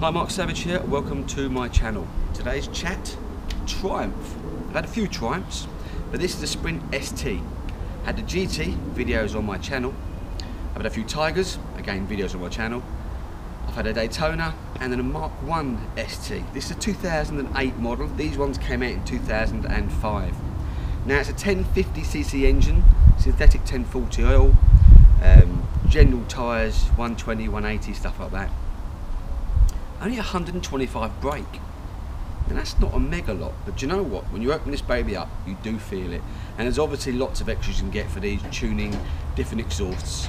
Hi, Mark Savage here. Welcome to my channel. Today's chat, Triumph. I've had a few Triumphs, but this is the Sprint ST. Had the GT videos on my channel. I've had a few Tigers, again videos on my channel. I've had a Daytona and then a Mark 1 ST. This is a 2008 model. These ones came out in 2005. Now it's a 1050cc engine, synthetic 1040 oil, um, general tyres, 120, 180, stuff like that. Only 125 brake. And that's not a mega lot, but you know what? When you open this baby up, you do feel it. And there's obviously lots of extras you can get for these, tuning, different exhausts.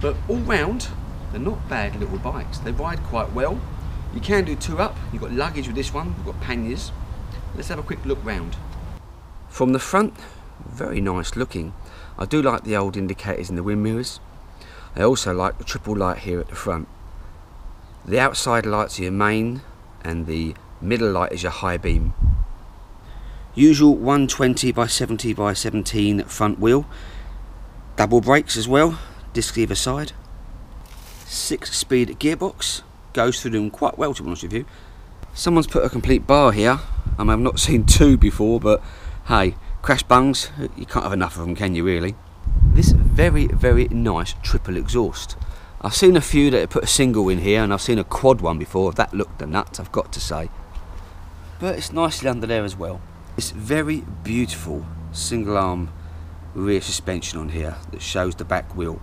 But all round, they're not bad little bikes. They ride quite well. You can do two up. You've got luggage with this one. You've got panniers. Let's have a quick look round. From the front, very nice looking. I do like the old indicators in the wind mirrors. I also like the triple light here at the front. The outside lights are your main and the middle light is your high beam. Usual 120 by 70 by 17 front wheel. Double brakes as well, disc either side. Six speed gearbox, goes through them quite well to be honest with you. Someone's put a complete bar here. I mean, I've not seen two before, but hey, crash bungs, you can't have enough of them, can you really? This very, very nice triple exhaust. I've seen a few that have put a single in here and I've seen a quad one before. That looked a nut, I've got to say. But it's nicely under there as well. It's very beautiful single arm rear suspension on here that shows the back wheel.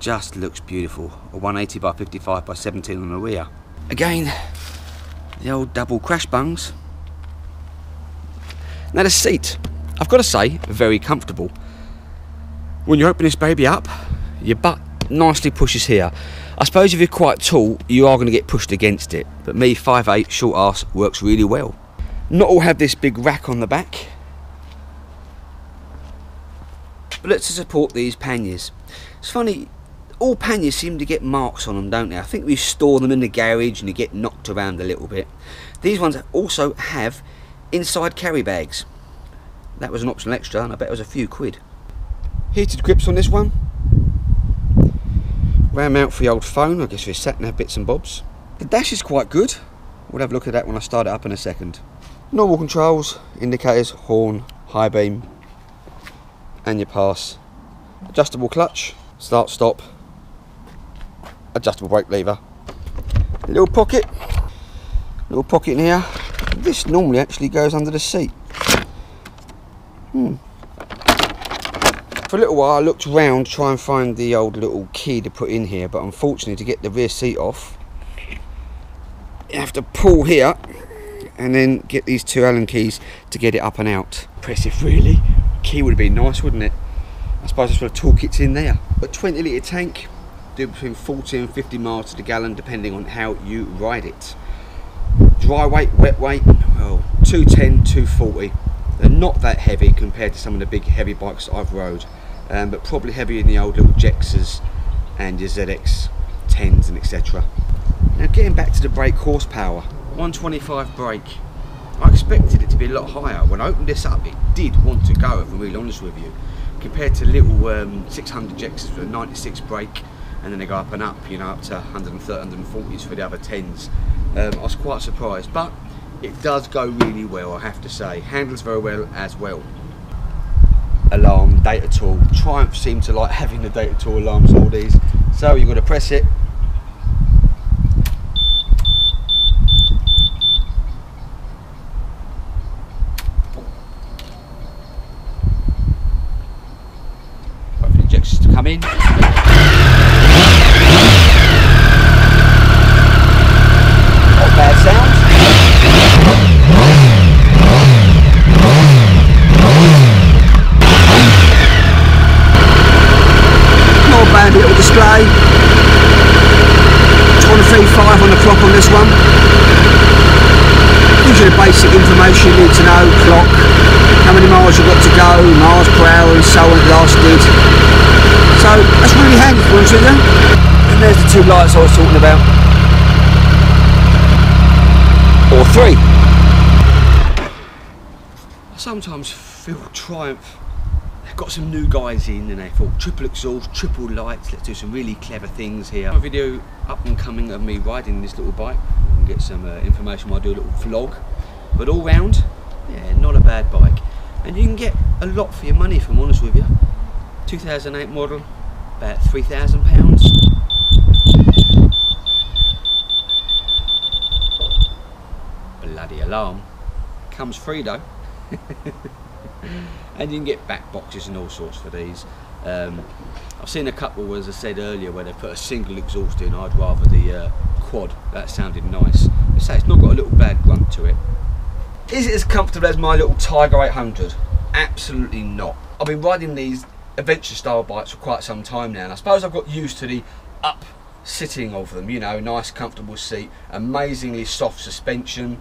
Just looks beautiful. A 180 by 55 by 17 on the rear. Again, the old double crash bungs. Now the seat, I've got to say, very comfortable. When you open this baby up, your butt nicely pushes here. I suppose if you're quite tall, you are going to get pushed against it. But me, 5'8", short ass, works really well. Not all have this big rack on the back. But let's support these panniers. It's funny, all panniers seem to get marks on them, don't they? I think we store them in the garage and you get knocked around a little bit. These ones also have inside carry bags. That was an optional extra and I bet it was a few quid. Heated grips on this one. Ram mount for the old phone, I guess for sat nav bits and bobs. The dash is quite good. We'll have a look at that when I start it up in a second. Normal controls, indicators, horn, high beam, and your pass. Adjustable clutch, start, stop, adjustable brake lever. Little pocket, little pocket in here. This normally actually goes under the seat. Hmm. For a little while I looked around to try and find the old little key to put in here, but unfortunately to get the rear seat off, you have to pull here and then get these two Allen keys to get it up and out. Impressive really. Key would have been nice, wouldn't it? I suppose that's where the toolkit's in there. But 20 litre tank, do between 40 and 50 miles to the gallon depending on how you ride it. Dry weight, wet weight, well, 210, 240. They're not that heavy compared to some of the big heavy bikes I've rode, um, but probably heavier than the old little Gixxers and your ZX 10s and etc. Now getting back to the brake horsepower, 125 brake. I expected it to be a lot higher. When I opened this up, it did want to go, if I'm really honest with you. Compared to little um, 600 Gixxers with a 96 brake, and then they go up and up, you know, up to 130, 140s for the other 10s. Um, I was quite surprised, but it does go really well, I have to say. Handles very well as well. Alarm, Datatool. Triumph seem to like having the Datatool alarms, all these. So you've got to press it. Injectors to come in. Not bad sound. Not a bad little display. 23.5 on the clock on this one. Gives you the basic information you need to know, clock, how many miles you've got to go, miles per hour and so on it lasted. So that's really handy for honest with you. And there's the two lights I was talking about. Or three. I sometimes feel Triumph They've got some new guys in and they thought triple exhaust, triple lights, let's do some really clever things here. A video up and coming of me riding this little bike, can get some uh, information while I do a little vlog. But all round, yeah, not a bad bike. And you can get a lot for your money if I'm honest with you. 2008 model, about £3,000. Bloody alarm. Comes free though. and you can get back boxes and all sorts for these. Um, I've seen a couple, as I said earlier, where they put a single exhaust in. I'd rather the uh, quad. That sounded nice. Say it's not got a little bad grunt to it. Is it as comfortable as my little Tiger 800? Absolutely not. I've been riding these adventure style bikes for quite some time now and I suppose I've got used to the up sitting of them you know nice comfortable seat amazingly soft suspension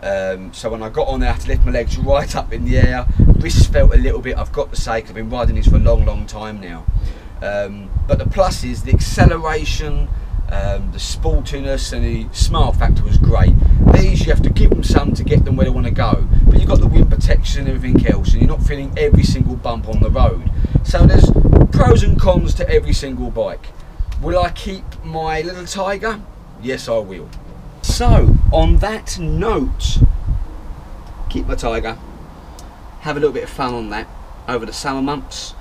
um, so when I got on there I had to lift my legs right up in the air wrists felt a little bit I've got to say because I've been riding these for a long long time now um, but the plus is the acceleration um, the sportiness and the smile factor was great. These you have to give them some to get them where they want to go, but you've got the wind protection and everything else, and you're not feeling every single bump on the road. So there's pros and cons to every single bike. Will I keep my little Tiger? Yes, I will. So, on that note, keep my Tiger, have a little bit of fun on that over the summer months.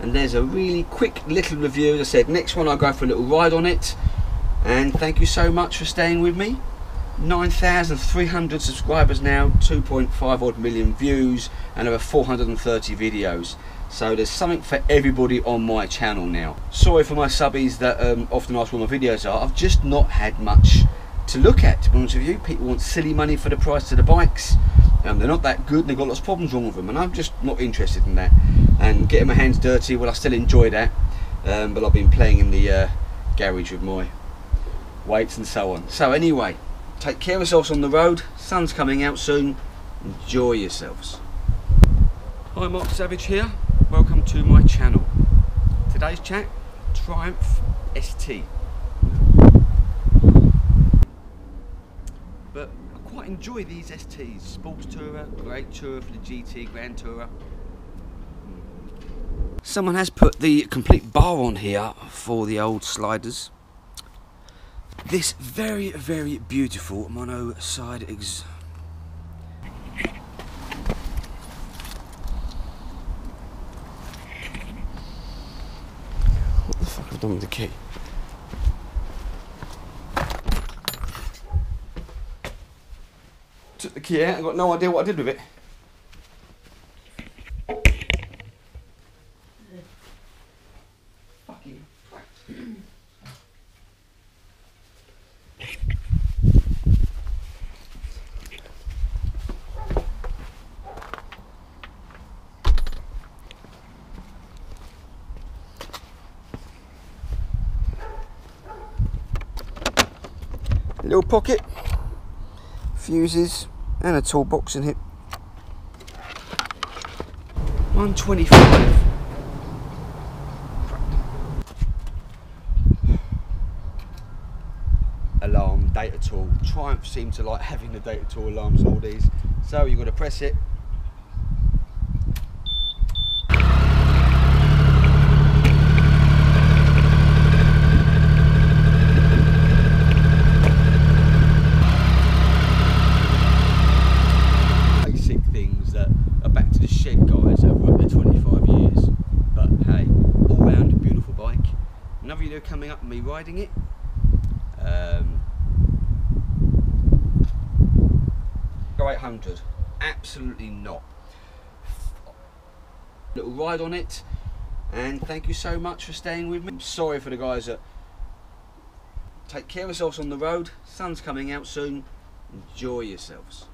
And there's a really quick little review. As I said, next one I'll go for a little ride on it and thank you so much for staying with me 9,300 subscribers now 2.5 odd million views and over 430 videos. So there's something for everybody on my channel now. Sorry for my subbies that um, often ask where my videos are. I've just not had much to look at to be honest with you. People want silly money for the price of the bikes. Um, they're not that good. And they've got lots of problems wrong with them and I'm just not interested in that. And getting my hands dirty well I still enjoy that. Um, but I've been playing in the uh, garage with my weights and so on. So anyway, take care of yourselves on the road. Sun's coming out soon. Enjoy yourselves. Hi, Mark Savage here. Welcome to my channel. Today's chat, Triumph ST. But I quite enjoy these STs. Sports Tourer, great Tourer for the GT, Grand Tourer. Hmm. Someone has put the complete bar on here for the old sliders this very, very beautiful mono side ex What the fuck have I done with the key? Took the key out, I got no idea what I did with it. Little pocket, fuses, and a toolbox in here. 125. Alarm, Datatool. Triumph seem to like having the Datatool alarms all these. So you've got to press it, video coming up me riding it. Um, Go 800, absolutely not. Little ride on it, and thank you so much for staying with me. I'm sorry for the guys that take care of yourselves on the road. Sun's coming out soon. Enjoy yourselves.